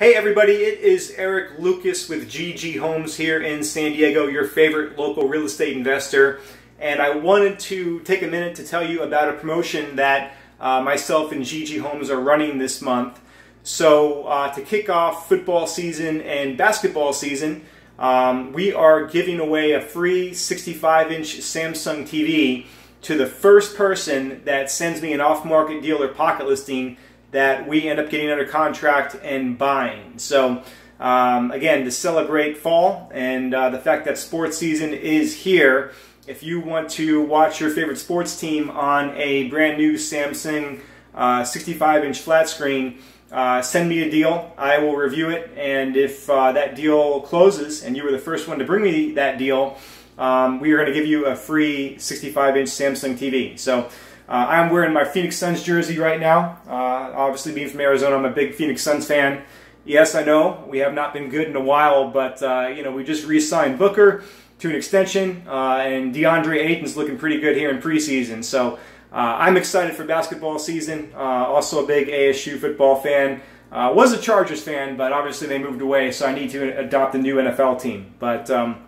Hey everybody, it is Eric Lucas with GG Homes here in San Diego, your favorite local real estate investor. And I wanted to take a minute to tell you about a promotion that uh, myself and GG Homes are running this month. So uh, to kick off football season and basketball season, um, we are giving away a free 65-inch Samsung TV to the first person that sends me an off-market deal or pocket listing that we end up getting under contract and buying. So um, again, to celebrate fall and uh, the fact that sports season is here, if you want to watch your favorite sports team on a brand new Samsung 65-inch uh, flat screen, uh, send me a deal. I will review it, and if uh, that deal closes and you were the first one to bring me that deal, um, we are going to give you a free 65-inch Samsung TV. So uh, I'm wearing my Phoenix Suns jersey right now. Uh, obviously, being from Arizona, I'm a big Phoenix Suns fan. Yes, I know we have not been good in a while, but uh, you know we just re-signed Booker to an extension, uh, and DeAndre Ayton's looking pretty good here in preseason. So uh, I'm excited for basketball season. Uh, also a big ASU football fan. was a Chargers fan, but obviously they moved away, so I need to adopt a new NFL team. But um,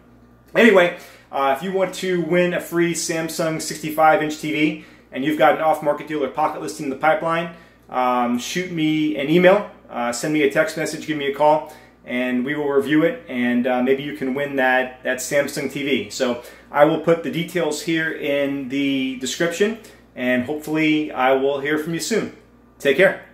anyway, if you want to win a free Samsung 65-inch TV and you've got an off-market deal or pocket listing in the pipeline, um, shoot me an email, uh, send me a text message, give me a call, and we will review it, and uh, maybe you can win that, that Samsung TV. So I will put the details here in the description, and hopefully I will hear from you soon. Take care.